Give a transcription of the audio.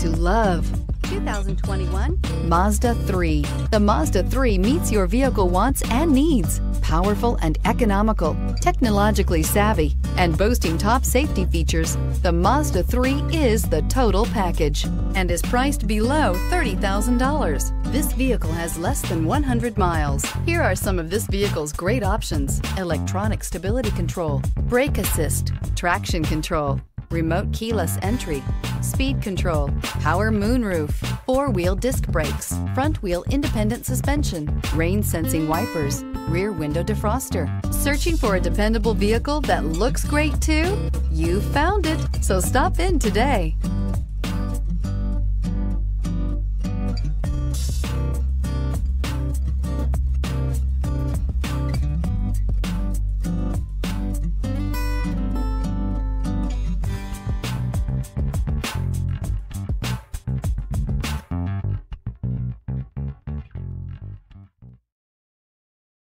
to love. 2021 Mazda 3. The Mazda 3 meets your vehicle wants and needs. Powerful and economical, technologically savvy, and boasting top safety features, the Mazda 3 is the total package and is priced below $30,000. This vehicle has less than 100 miles. Here are some of this vehicle's great options. Electronic stability control, brake assist, traction control, remote keyless entry, speed control, power moonroof, four-wheel disc brakes, front wheel independent suspension, rain sensing wipers, rear window defroster. Searching for a dependable vehicle that looks great too? You found it, so stop in today.